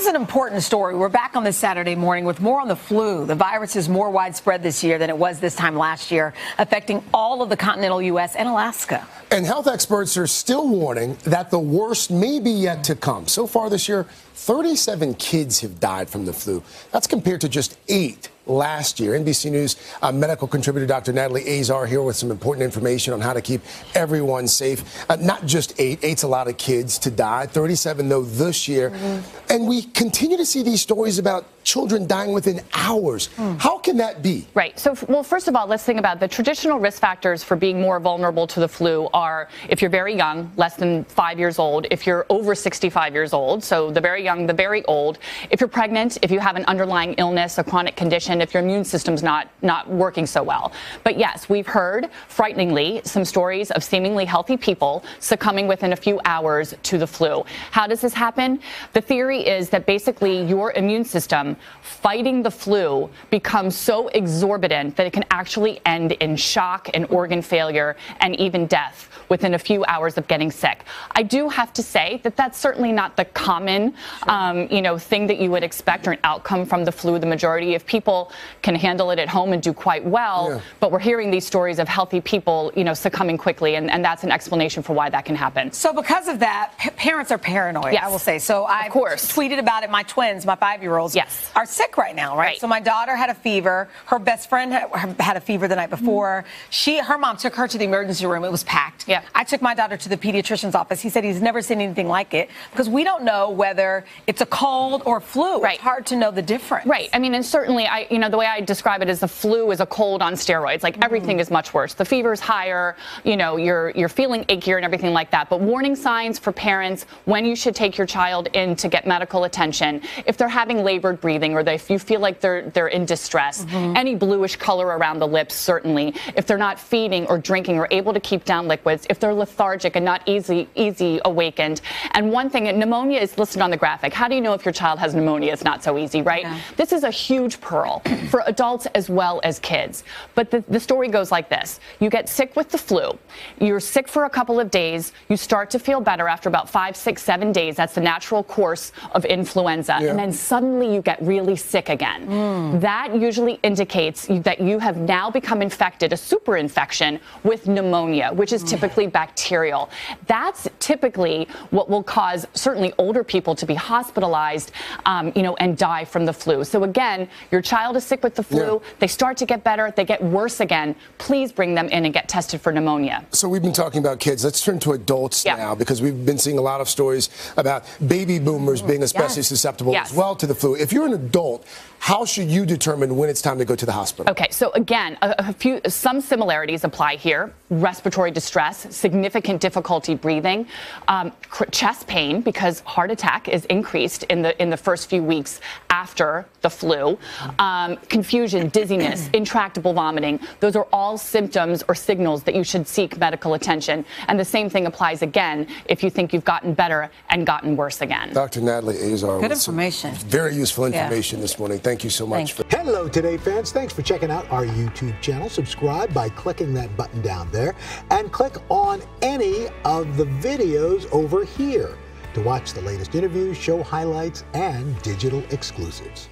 is an important story. We're back on this Saturday morning with more on the flu. The virus is more widespread this year than it was this time last year, affecting all of the continental U.S. and Alaska. And health experts are still warning that the worst may be yet to come. So far this year, 37 kids have died from the flu. That's compared to just eight last year. NBC News uh, medical contributor Dr. Natalie Azar here with some important information on how to keep everyone safe. Uh, not just eight, eight's a lot of kids to die, 37 though this year. Mm-hmm. And we continue to see these stories about children dying within hours. Mm. How can that be? Right. So, well, first of all, let's think about the traditional risk factors for being more vulnerable to the flu are if you're very young, less than five years old, if you're over 65 years old, so the very young, the very old, if you're pregnant, if you have an underlying illness, a chronic condition, if your immune system's not not working so well. But yes, we've heard frighteningly some stories of seemingly healthy people succumbing within a few hours to the flu. How does this happen? The theory is that basically your immune system fighting the flu becomes so exorbitant that it can actually end in shock and organ failure and even death within a few hours of getting sick. I do have to say that that's certainly not the common, um, you know, thing that you would expect or an outcome from the flu. The majority of people can handle it at home and do quite well, yeah. but we're hearing these stories of healthy people, you know, succumbing quickly, and, and that's an explanation for why that can happen. So because of that, p- parents are paranoid. Yes. I will say. So I of course tweeted about it. My twins, my five-year-olds, yes. Are sick right now, right? right? So my daughter had a fever. Her best friend had a fever the night before. Mm-hmm. She, her mom took her to the emergency room. It was packed. Yeah. I took my daughter to the pediatrician's office. He said he's never seen anything like it because we don't know whether it's a cold or flu. Right. It's hard to know the difference. Right. I mean, and certainly, I, you know, the way I describe it is the flu is a cold on steroids. Like mm. everything is much worse. The fever's higher. You know, you're you're feeling achier and everything like that. But warning signs for parents when you should take your child in to get medical attention. If they're having labored breathing or if you feel like they're they're in distress, mm-hmm. any bluish color around the lips certainly. If they're not feeding or drinking or able to keep down liquids, if they're lethargic and not easy easy awakened. And one thing, pneumonia is listed on the graphic. How do you know if your child has pneumonia? It's not so easy, right? Yeah. This is a huge pearl for adults as well as kids. But the, the story goes like this. You get sick with the flu. You're sick for a couple of days. You start to feel better after about five, six, seven days. That's the natural course of influenza. Yeah. And then suddenly you get really sick again. Mm. That usually indicates that you have now become infected, a super infection with pneumonia, which is typically bacterial. That's typically what will cause certainly older people to be hospitalized, um, you know, and die from the flu. So again, your child is sick with the flu. Yeah. They start to get better. They get worse again. Please bring them in and get tested for pneumonia. So we've been talking about kids. Let's turn to adults yeah. now because we've been seeing a lot of stories about baby boomers being especially yes. susceptible yes. as well to the flu. If you're an adult, how should you determine when it's time to go to the hospital? Okay, so again, a, a few some similarities apply here: respiratory distress, significant difficulty breathing, um, chest pain because heart attack is increased in the in the first few weeks after the flu, um, confusion, dizziness, intractable vomiting. Those are all symptoms or signals that you should seek medical attention. And the same thing applies again if you think you've gotten better and gotten worse again. Dr. Natalie Azar. Good information. Very useful information yeah. this morning. Thank you so much. For- Hello, Today fans. Thanks for checking out our YouTube channel. Subscribe by clicking that button down there and click on any of the videos over here to watch the latest interviews, show highlights, and digital exclusives.